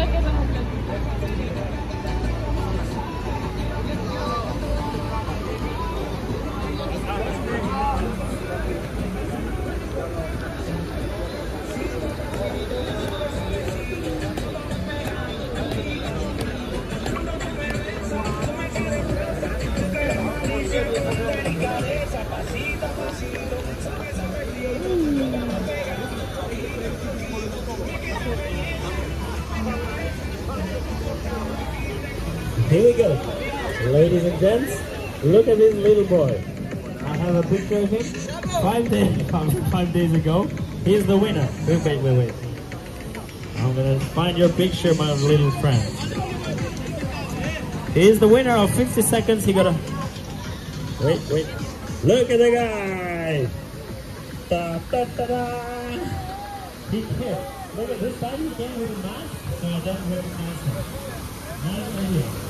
ya quedamos. Here we go. Ladies and gents, look at this little boy. I have a picture of him five days, five days ago. He's the winner. Wait, wait, wait, wait. I'm gonna find your picture, my little friend. He's the winner of 50 seconds. He got a. Wait, wait. Look at the guy. Da, da, da, da. He, here, look at this time. He came with a mask, so I don't recognize him. Nice idea.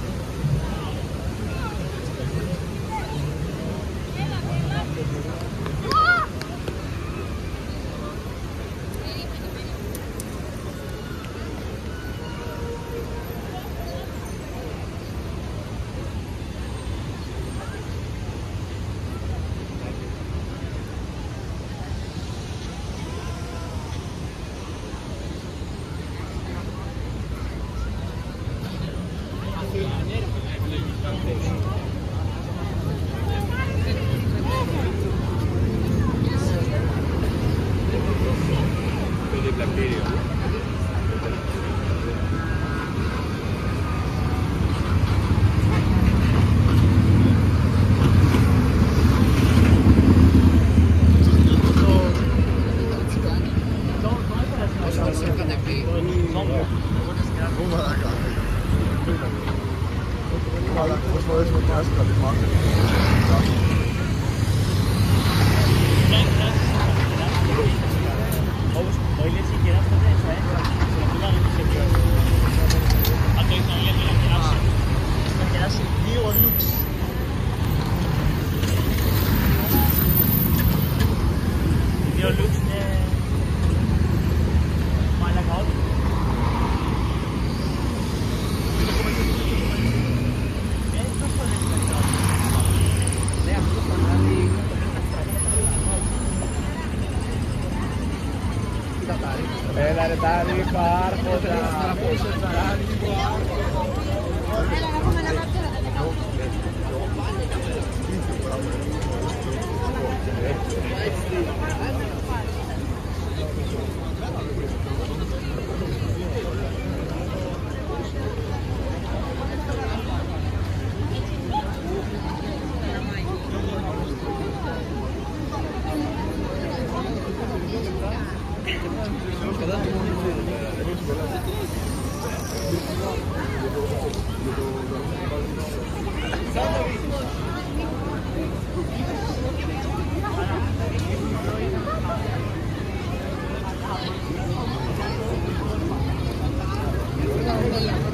Hat, brother? Okay, let's move on. Eh, Sarali पार पहुंचा Hindi naman.